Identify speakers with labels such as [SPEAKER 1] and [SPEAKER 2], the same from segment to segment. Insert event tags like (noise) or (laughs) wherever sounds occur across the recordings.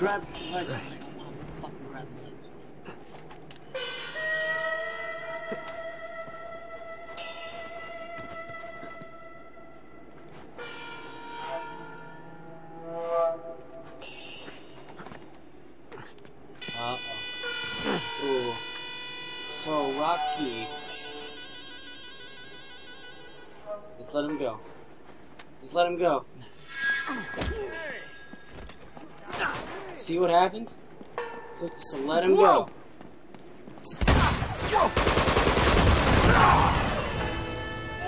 [SPEAKER 1] grab
[SPEAKER 2] Rocky. Just let him go. Just let him go. See what happens? Just just let him go.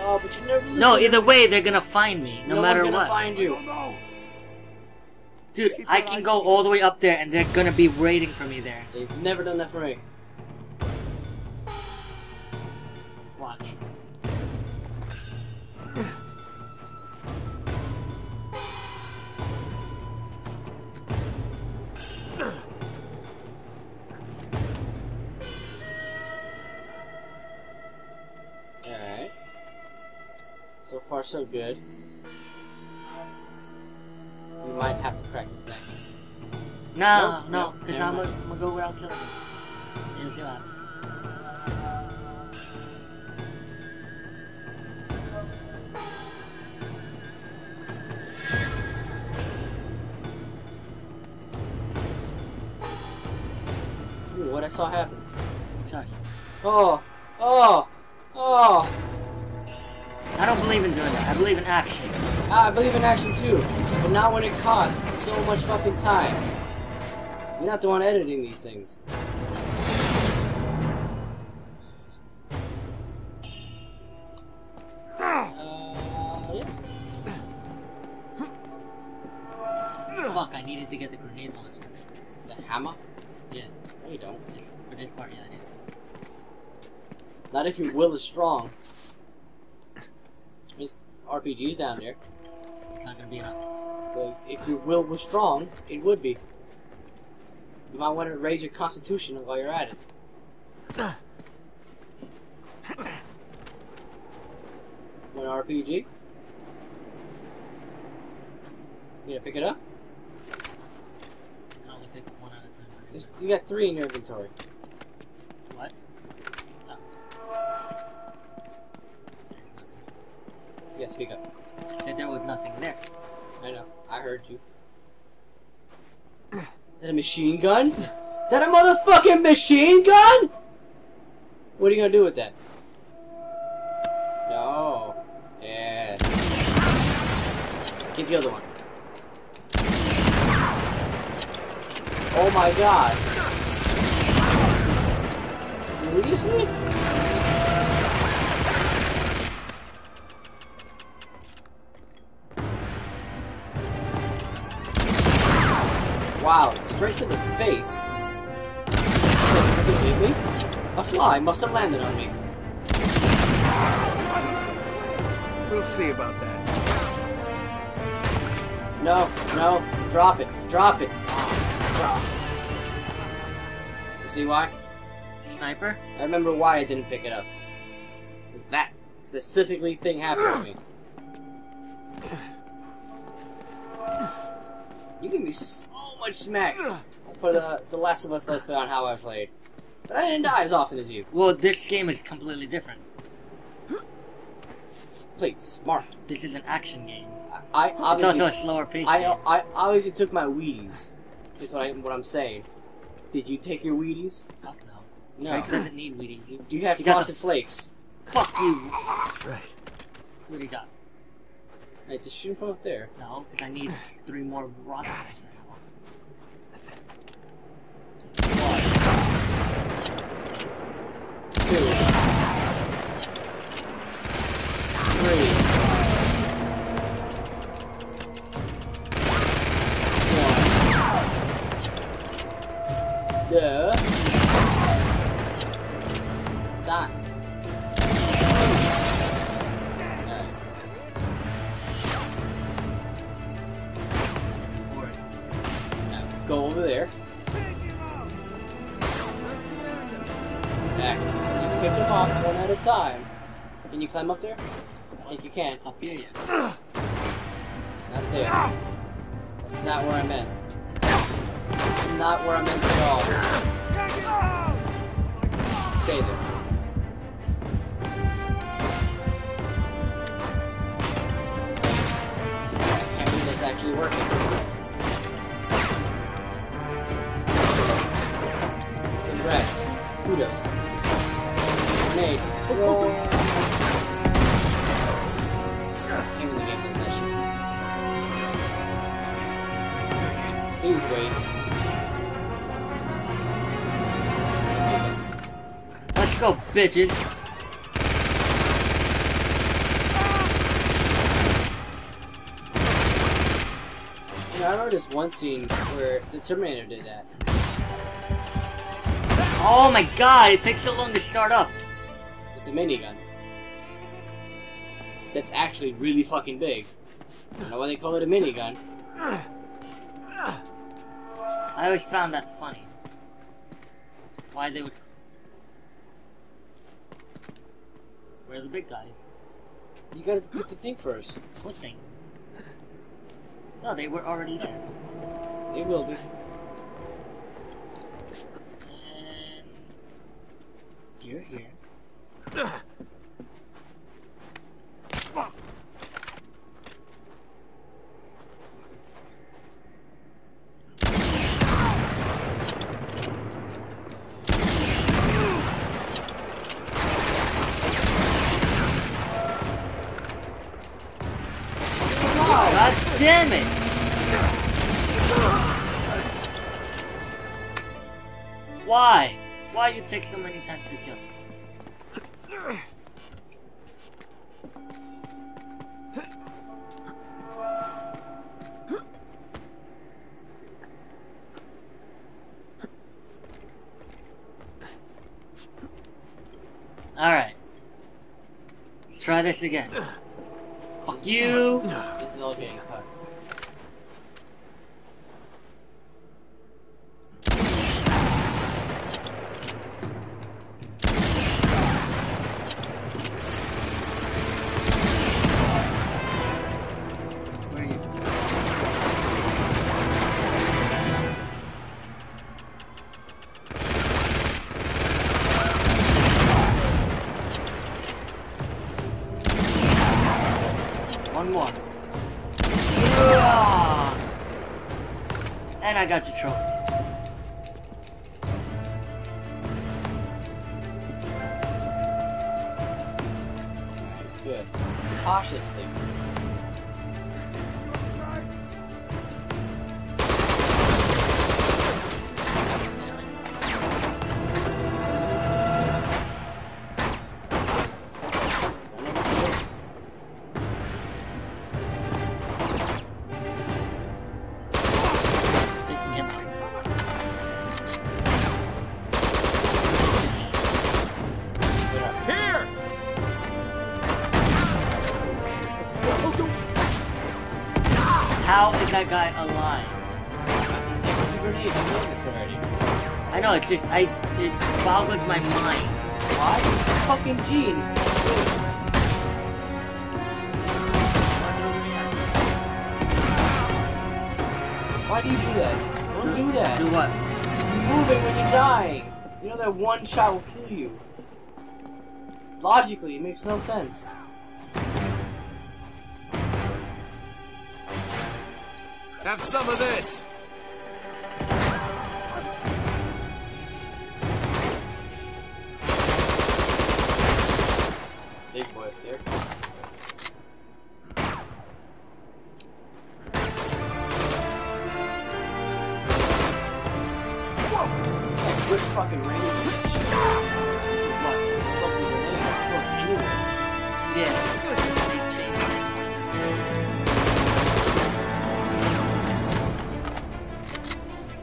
[SPEAKER 2] Oh, but you never
[SPEAKER 1] No,
[SPEAKER 2] listen.
[SPEAKER 1] either way, they're gonna find me, no,
[SPEAKER 2] no
[SPEAKER 1] matter
[SPEAKER 2] one's gonna
[SPEAKER 1] what.
[SPEAKER 2] find you.
[SPEAKER 1] Dude, I can go all the way up there, and they're gonna be waiting for me there.
[SPEAKER 2] They've never done that for me. Far, so good. You might have to crack his neck.
[SPEAKER 1] No, no, because
[SPEAKER 2] never
[SPEAKER 1] I'm gonna, I'm gonna go without killing him. You see what?
[SPEAKER 2] Ooh, what I saw happen. Oh! Oh! Oh!
[SPEAKER 1] I don't believe in doing that. I believe in action.
[SPEAKER 2] Ah, I believe in action too, but not when it costs so much fucking time. You're not the one editing these things. Uh.
[SPEAKER 1] Fuck, I needed to get the grenade launcher.
[SPEAKER 2] The hammer?
[SPEAKER 1] Yeah,
[SPEAKER 2] No, you don't.
[SPEAKER 1] for this part, yeah, I did.
[SPEAKER 2] Not if your will is strong. RPGs down there.
[SPEAKER 1] It's not gonna be enough.
[SPEAKER 2] But if your will was strong, it would be. You might want to raise your constitution while you're at it. (coughs) An RPG? You gonna pick it up?
[SPEAKER 1] I only pick one at a time.
[SPEAKER 2] You got three in your inventory. A machine gun? Is that a motherfucking machine gun? What are you gonna do with that? No. Yeah. Get the other one. Oh my god. Seriously? Wow, straight to the face. Did something hit me? A fly must have landed on me.
[SPEAKER 3] We'll see about that.
[SPEAKER 2] No, no, drop it, drop it. Drop. You see why?
[SPEAKER 1] Sniper?
[SPEAKER 2] I remember why I didn't pick it up. That specifically thing happened to me. You give me so much smack for the the Last of Us Let's Play on how I played, but I didn't die as often as you.
[SPEAKER 1] Well, this game is completely different.
[SPEAKER 2] Played smart.
[SPEAKER 1] This is an action game.
[SPEAKER 2] I, I
[SPEAKER 1] It's
[SPEAKER 2] obviously
[SPEAKER 1] also a slower pace
[SPEAKER 2] I,
[SPEAKER 1] game.
[SPEAKER 2] I obviously took my Wheaties. That's what, I, what I'm saying. Did you take your Wheaties?
[SPEAKER 1] Fuck no.
[SPEAKER 2] No.
[SPEAKER 1] Drake doesn't need Wheaties.
[SPEAKER 2] Do you have
[SPEAKER 1] You got
[SPEAKER 2] Frosted
[SPEAKER 1] the-
[SPEAKER 2] Flakes?
[SPEAKER 1] Fuck you.
[SPEAKER 3] Right.
[SPEAKER 1] What do you got?
[SPEAKER 2] Hey, just shoot from up there.
[SPEAKER 1] No, because I need three more rockets. Here.
[SPEAKER 2] Not there. That's not where I meant. That's not where I'm meant at all. Stay there. I actually working. Congrats. Kudos. Grenade. Hang Please wait.
[SPEAKER 1] Let's go, bitches.
[SPEAKER 2] You know, I remember this one scene where the Terminator did that.
[SPEAKER 1] Oh my god, it takes so long to start up.
[SPEAKER 2] It's a minigun. That's actually really fucking big. I don't know why they call it a minigun.
[SPEAKER 1] I always found that funny. Why they would. Where are the big guys?
[SPEAKER 2] You gotta put the thing first.
[SPEAKER 1] What thing? No, they were already there.
[SPEAKER 2] They will be.
[SPEAKER 1] And you're here. (clears throat) take so many times to kill? Alright. Let's try this again. Fuck you!
[SPEAKER 2] This is all getting
[SPEAKER 1] I got your trophy. That guy alive?
[SPEAKER 2] Take the grenade. I know this already.
[SPEAKER 1] I know, it's just, I, it boggles my mind.
[SPEAKER 2] Why? A fucking Gene. Why do you do that? Don't do that.
[SPEAKER 1] Do what?
[SPEAKER 2] moving when you're dying. You know that one shot will kill you. Logically, it makes no sense.
[SPEAKER 3] Have some of this.
[SPEAKER 2] Big boy up there.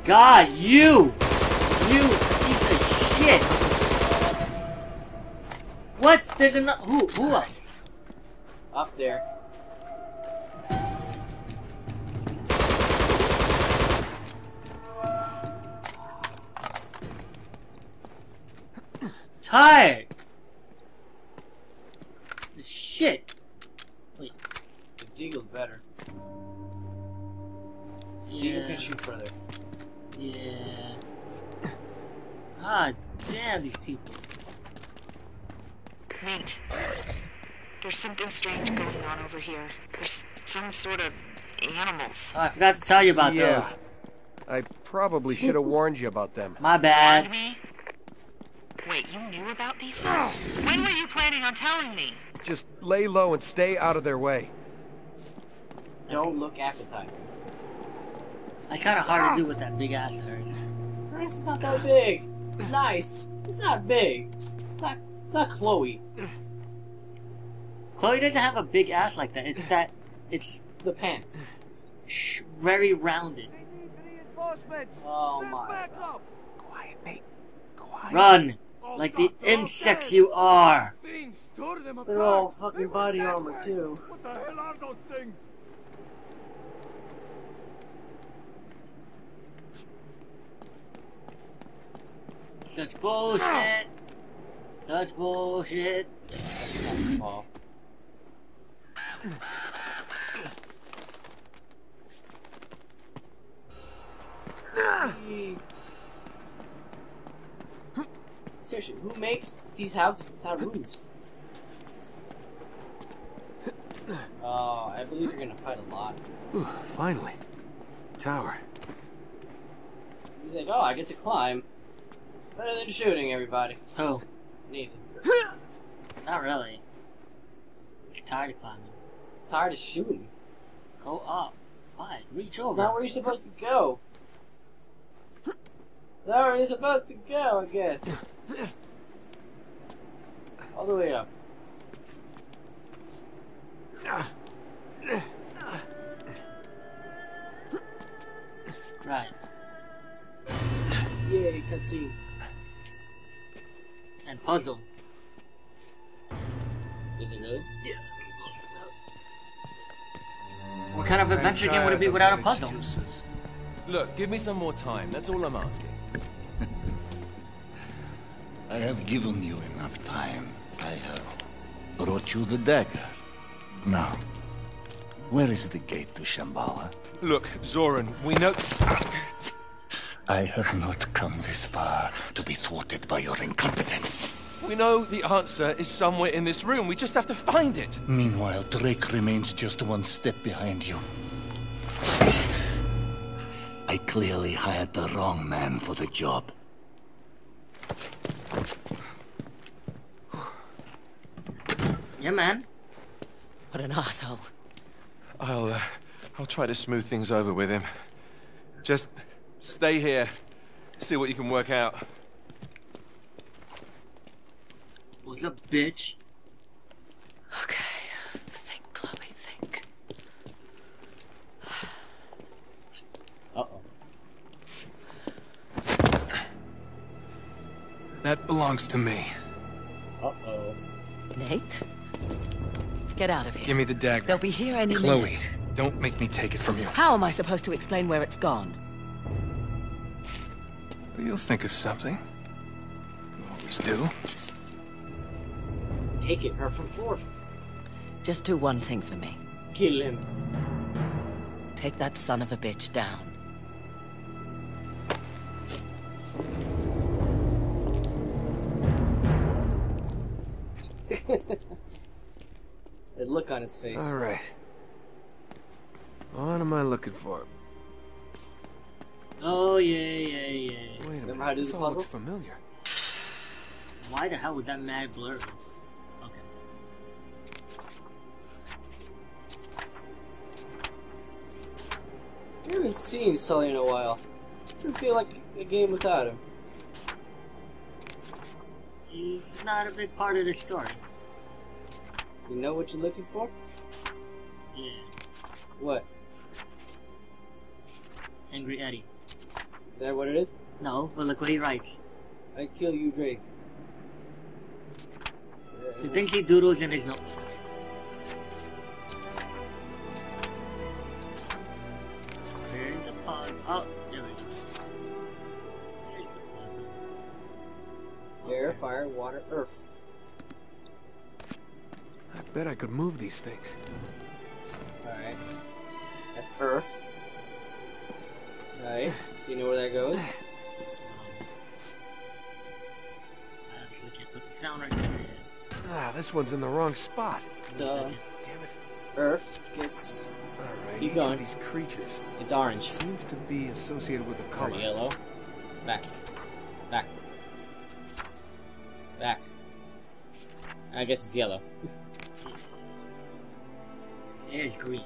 [SPEAKER 1] God, you! You piece of shit! What? There's another. Who? Who else?
[SPEAKER 2] Up there. (coughs)
[SPEAKER 1] Tired! The shit! Wait.
[SPEAKER 2] The Deagle's better. Deagle can shoot further.
[SPEAKER 1] Ah, damn these people.
[SPEAKER 4] Nate, there's something strange going on over here. There's some sort of animals.
[SPEAKER 1] Oh, I forgot to tell you about
[SPEAKER 3] Yeah.
[SPEAKER 1] those.
[SPEAKER 3] I probably should have warned you about them.
[SPEAKER 1] My bad.
[SPEAKER 4] me? Wait, you knew about these things? When were you planning on telling me?
[SPEAKER 3] Just lay low and stay out of their way.
[SPEAKER 2] Don't look appetizing.
[SPEAKER 1] It's kind of hard to do with that big ass of hers.
[SPEAKER 2] Her ass is not that big. It's nice. It's not big. It's not. It's not Chloe.
[SPEAKER 1] Chloe doesn't have a big ass like that. It's that. It's
[SPEAKER 2] The pants.
[SPEAKER 1] sh- very rounded.
[SPEAKER 2] Oh my.
[SPEAKER 3] Quiet, Nate. Quiet.
[SPEAKER 1] Run! Like the insects you are!
[SPEAKER 3] Things tore them
[SPEAKER 2] They're all fucking body armor too.
[SPEAKER 3] What the hell are those things?
[SPEAKER 1] Such bullshit! Such bullshit!
[SPEAKER 2] Fall. Seriously, who makes these houses without roofs? Oh, I believe you're gonna fight a lot.
[SPEAKER 3] Ooh, finally. Tower.
[SPEAKER 2] He's like, oh, I get to climb. Better than shooting everybody.
[SPEAKER 1] Who?
[SPEAKER 2] Nathan. (laughs)
[SPEAKER 1] Not really. I'm tired of climbing.
[SPEAKER 2] He's tired of shooting.
[SPEAKER 1] Go up. Climb. Reach over.
[SPEAKER 2] not where you're supposed to go. Not where you're supposed to go, I guess. All the way up.
[SPEAKER 1] Right.
[SPEAKER 2] Yay, cutscene.
[SPEAKER 1] And puzzle.
[SPEAKER 2] Is it really? Yeah.
[SPEAKER 1] What kind of adventure game would it be without a puzzle?
[SPEAKER 5] Look, give me some more time. That's all I'm asking. (laughs)
[SPEAKER 6] I have given you enough time. I have brought you the dagger. Now, where is the gate to Shambhala?
[SPEAKER 5] Look, Zoran, we know.
[SPEAKER 6] I have not come this far to be thwarted by your incompetence.
[SPEAKER 5] We know the answer is somewhere in this room. We just have to find it.
[SPEAKER 6] Meanwhile, Drake remains just one step behind you. I clearly hired the wrong man for the job.
[SPEAKER 1] Yeah, man.
[SPEAKER 4] What an asshole.
[SPEAKER 5] I'll, uh, I'll try to smooth things over with him. Just stay here. See what you can work out.
[SPEAKER 1] What's up, bitch?
[SPEAKER 4] Okay. Think, Chloe, think.
[SPEAKER 2] Uh oh.
[SPEAKER 3] That belongs to me.
[SPEAKER 2] Uh oh.
[SPEAKER 4] Nate? Get out of here.
[SPEAKER 3] Give me the dagger.
[SPEAKER 4] They'll be here any
[SPEAKER 3] Chloe,
[SPEAKER 4] minute.
[SPEAKER 3] don't make me take it from you.
[SPEAKER 4] How am I supposed to explain where it's gone?
[SPEAKER 3] You'll think of something. You always do.
[SPEAKER 4] Just,
[SPEAKER 2] Take it, her from force.
[SPEAKER 4] just do one thing for me.
[SPEAKER 2] Kill him.
[SPEAKER 4] Take that son of a bitch down. (laughs)
[SPEAKER 2] The look on his face.
[SPEAKER 3] All right. What am I looking for?
[SPEAKER 1] Oh, yeah, yeah, yeah.
[SPEAKER 3] Wait a minute.
[SPEAKER 2] how to do
[SPEAKER 3] this
[SPEAKER 2] the
[SPEAKER 3] all looks familiar.
[SPEAKER 1] Why the hell was that mad blur? Okay.
[SPEAKER 2] We haven't seen Sully in a while. Doesn't feel like a game without him.
[SPEAKER 1] He's not a big part of the story.
[SPEAKER 2] You know what you're looking for?
[SPEAKER 1] Yeah.
[SPEAKER 2] What?
[SPEAKER 1] Angry Eddie.
[SPEAKER 2] Is that what it is?
[SPEAKER 1] No, but look what he writes.
[SPEAKER 2] I kill you, Drake.
[SPEAKER 1] He thinks he doodles in his notes. There's a puzzle. Oh, there we go. There's the puzzle.
[SPEAKER 2] Air, fire, water, earth.
[SPEAKER 3] I bet I could move these things.
[SPEAKER 2] Alright. That's earth. Right. You know where that goes?
[SPEAKER 1] I actually can't put this down right.
[SPEAKER 3] Ah, this one's in the wrong spot.
[SPEAKER 2] The
[SPEAKER 3] Damn it.
[SPEAKER 2] Earth gets
[SPEAKER 3] All right,
[SPEAKER 2] Keep
[SPEAKER 3] each
[SPEAKER 2] going.
[SPEAKER 3] of these creatures
[SPEAKER 2] it's orange.
[SPEAKER 3] seems to be associated with a
[SPEAKER 2] Or
[SPEAKER 3] color.
[SPEAKER 2] yellow. Back. Back. Back. I guess it's yellow.
[SPEAKER 1] His hair's green.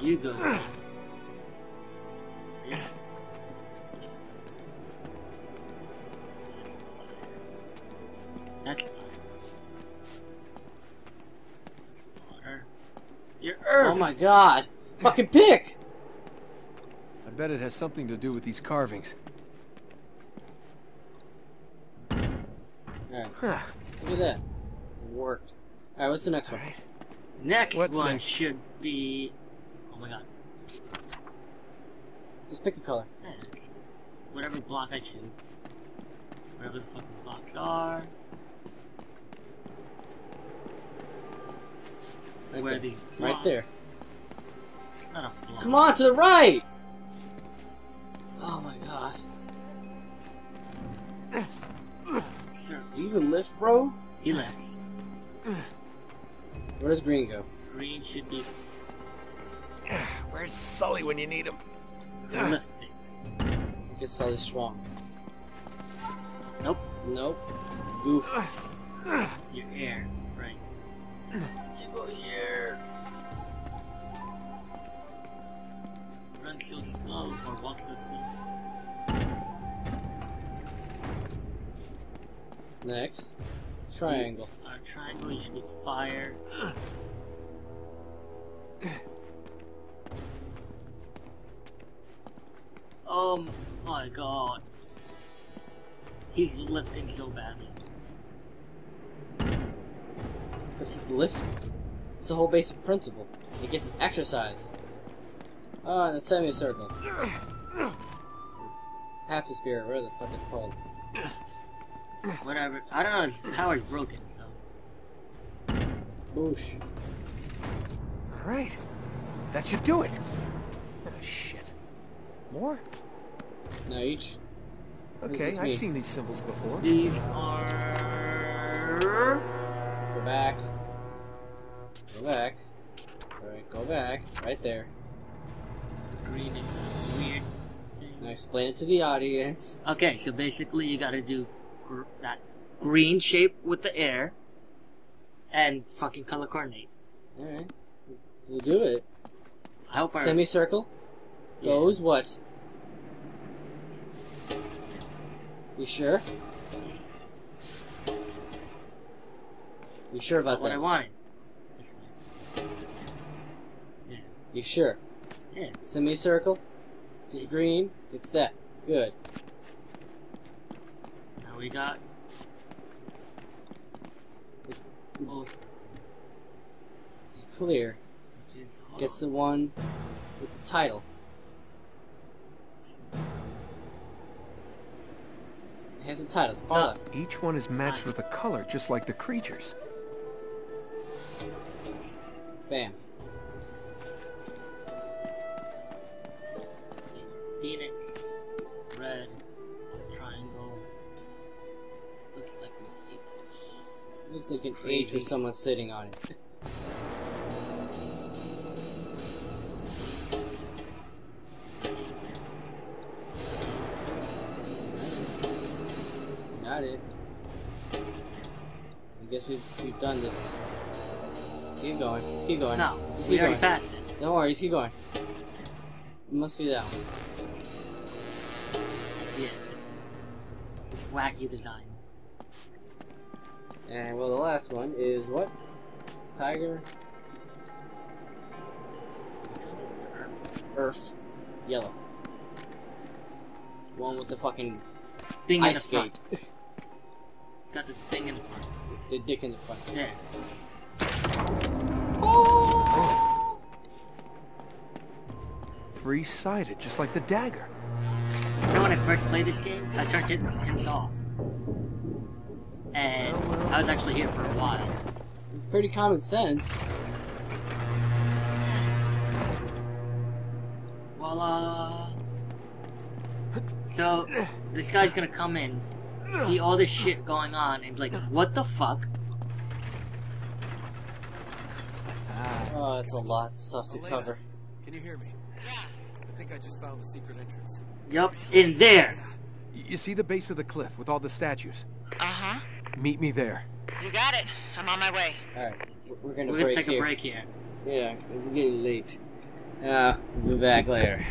[SPEAKER 1] You go. green. Yeah. That's fire. Water. Your earth.
[SPEAKER 2] Oh my god! Fucking pick!
[SPEAKER 3] I bet it has something to do with these carvings.
[SPEAKER 2] Alright,
[SPEAKER 3] Huh.
[SPEAKER 2] look at that. Worked. Alright, what's the next one?
[SPEAKER 3] Alright.
[SPEAKER 1] Next
[SPEAKER 3] What's
[SPEAKER 1] one
[SPEAKER 3] next?
[SPEAKER 1] should be. Oh my god.
[SPEAKER 2] Just pick a color.
[SPEAKER 1] Yeah, Whatever block I choose. Whatever the fucking blocks are.
[SPEAKER 2] Right
[SPEAKER 1] where
[SPEAKER 2] there.
[SPEAKER 1] the
[SPEAKER 2] Right there.
[SPEAKER 1] Not a block.
[SPEAKER 2] Come on, to the right! Oh my god.
[SPEAKER 1] Sure.
[SPEAKER 2] Do you even lift, bro?
[SPEAKER 1] He left.
[SPEAKER 2] Where does green go?
[SPEAKER 1] Green should be
[SPEAKER 3] Where's Sully when you need him?
[SPEAKER 1] the lift thing.
[SPEAKER 2] I guess Sully's strong.
[SPEAKER 1] Nope.
[SPEAKER 2] Nope. Goof.
[SPEAKER 1] Your air. Right.
[SPEAKER 2] You go here.
[SPEAKER 1] Run so slow or walk so slow.
[SPEAKER 2] Next. Triangle.
[SPEAKER 1] Uh, triangle, you should be fire. Oh my god. He's lifting so badly.
[SPEAKER 2] But he's lifting. It's the whole basic principle. He gets exercise. Oh, in a semicircle. Half a spirit, whatever the fuck it's called.
[SPEAKER 1] Whatever. I don't know, his tower's broken, so.
[SPEAKER 2] Boosh.
[SPEAKER 3] All right. That should do it. Oh, shit. More?
[SPEAKER 2] Now each.
[SPEAKER 3] Okay, I've
[SPEAKER 2] mean?
[SPEAKER 3] seen these symbols before.
[SPEAKER 1] These are.
[SPEAKER 2] Go back. Go back. Alright, go back. Right there.
[SPEAKER 1] Green and weird.
[SPEAKER 2] Now explain it to the audience.
[SPEAKER 1] Okay, so basically you gotta do gr- that green shape with the air and fucking color coordinate.
[SPEAKER 2] Alright. We'll do it.
[SPEAKER 1] I hope I.
[SPEAKER 2] Semicircle.
[SPEAKER 1] Yeah.
[SPEAKER 2] Goes what? You sure? You sure about
[SPEAKER 1] what I
[SPEAKER 2] that?
[SPEAKER 1] wanted. This way. Yeah.
[SPEAKER 2] You sure?
[SPEAKER 1] Yeah.
[SPEAKER 2] Semicircle? It's green. It's that. Good.
[SPEAKER 1] Now we got. Both.
[SPEAKER 2] It's clear.
[SPEAKER 1] Which is.
[SPEAKER 2] Gets the one with the title. It has a title. Far
[SPEAKER 1] No.
[SPEAKER 2] left.
[SPEAKER 3] Each one is matched with a color, just like the creatures.
[SPEAKER 2] Bam.
[SPEAKER 1] Phoenix. Red. Triangle. Looks like an H.
[SPEAKER 2] Looks like an H with someone sitting on it. Done this. Keep going. Just keep going.
[SPEAKER 1] No,
[SPEAKER 2] Just
[SPEAKER 1] we
[SPEAKER 2] keep
[SPEAKER 1] already
[SPEAKER 2] going.
[SPEAKER 1] it.
[SPEAKER 2] Don't worry, just keep going. It must be that one.
[SPEAKER 1] Yeah. It's this wacky design.
[SPEAKER 2] And well, the last one is what? Tiger, Earth, yellow. One with the fucking
[SPEAKER 1] Thing in the
[SPEAKER 2] ice
[SPEAKER 1] front.
[SPEAKER 2] skate.
[SPEAKER 1] It's got the thing in the front.
[SPEAKER 2] The dick in the front.
[SPEAKER 1] There.
[SPEAKER 3] Three-sided, just like the dagger.
[SPEAKER 1] You know when I first played this game, I turned it hints off. And I was actually here for a while.
[SPEAKER 2] It's pretty common sense.
[SPEAKER 1] Shambhala. So, this guy's gonna come in, see all this shit going on, and be like, what the fuck?
[SPEAKER 2] Oh, it's a lot of stuff to
[SPEAKER 3] Elena,
[SPEAKER 2] cover.
[SPEAKER 3] Can you hear me? Yeah. I think I just found the secret entrance.
[SPEAKER 1] Yup, in there!
[SPEAKER 3] Y- You see the base of the cliff with all the statues?
[SPEAKER 4] Uh huh.
[SPEAKER 3] Meet me there.
[SPEAKER 4] You got it. I'm on my way.
[SPEAKER 2] Alright, we're gonna
[SPEAKER 1] We're gonna
[SPEAKER 2] break
[SPEAKER 1] take
[SPEAKER 2] here.
[SPEAKER 1] a break here.
[SPEAKER 2] Yeah, it's getting late. Uh, we'll be back later.